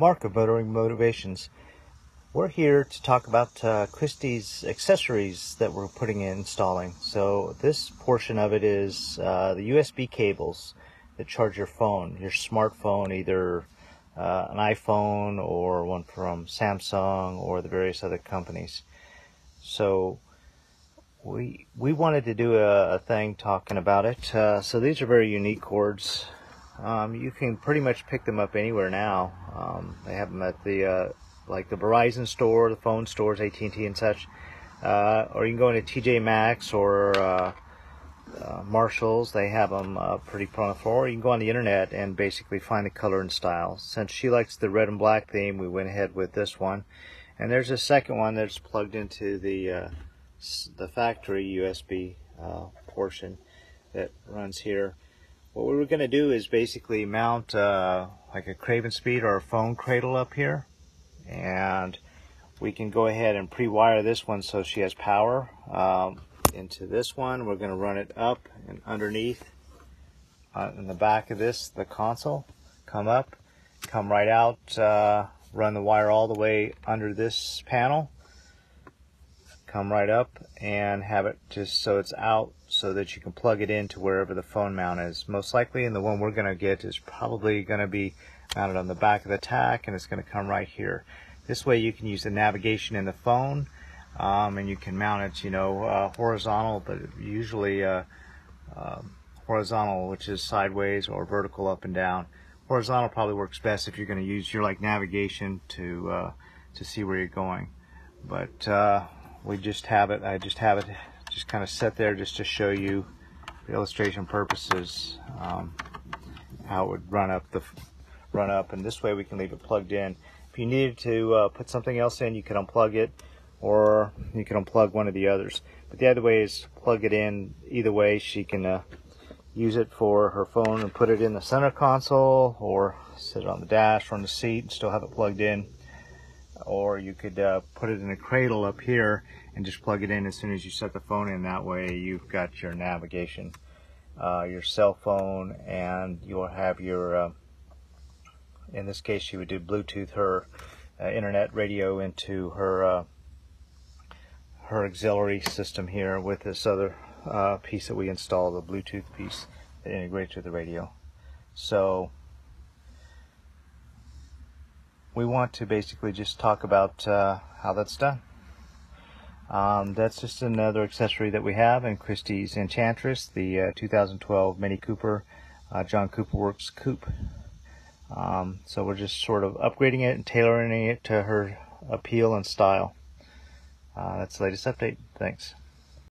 Mark of Motoring Motivations. We're here to talk about uh, Christi's accessories that we're putting in installing. So this portion of it is uh, the USB cables that charge your phone, your smartphone, either uh, an iPhone or one from Samsung or the various other companies. So we we wanted to do a, a thing talking about it. Uh, so these are very unique cords. Um, you can pretty much pick them up anywhere now. Um, they have them at the uh, like the Verizon store, the phone stores, AT&T and such. Uh, or you can go into TJ Maxx or uh, uh, Marshalls. They have them uh, pretty plentiful. Or you can go on the internet and basically find the color and style. Since she likes the red and black theme, we went ahead with this one. And there's a second one that's plugged into the uh, the factory USB portion that runs here. What we're going to do is basically mount like a CravenSpeed or a phone cradle up here and we can go ahead and pre-wire this one so she has power um, into this one. We're going to run it up and underneath uh, in the back of this, the console. Come up, come right out, uh, run the wire all the way under this panel. Come right up and have it just so it's out so that you can plug it into wherever the phone mount is. Most likely, and the one we're going to get is probably going to be mounted on the back of the tach and it's going to come right here. This way you can use the navigation in the phone um, and you can mount it, you know, uh, horizontal, but usually uh, uh, horizontal, which is sideways or vertical up and down. Horizontal probably works best if you're going to use your like navigation to uh, to see where you're going. But uh, we just have it. I just have it just kind of set there just to show you for illustration purposes um, how it would run up the run up and this way we can leave it plugged in. If you needed to uh, put something else in you can unplug it or you can unplug one of the others. But the other way is plug it in either way she can uh, use it for her phone and put it in the center console or sit it on the dash or on the seat and still have it plugged in or you could uh, put it in a cradle up here and just plug it in as soon as you set the phone in that way you've got your navigation uh, your cell phone and you'll have your uh, in this case she would do Bluetooth her uh, internet radio into her uh, her auxiliary system here with this other uh, piece that we installed, the Bluetooth piece that integrates with the radio. So we want to basically just talk about uh, how that's done. Um, that's just another accessory that we have in Christi's Enchantress, the uh, 2012 Mini Cooper uh, John Cooper Works Coupe. Um, so we're just sort of upgrading it and tailoring it to her appeal and style. Uh, that's the latest update. Thanks.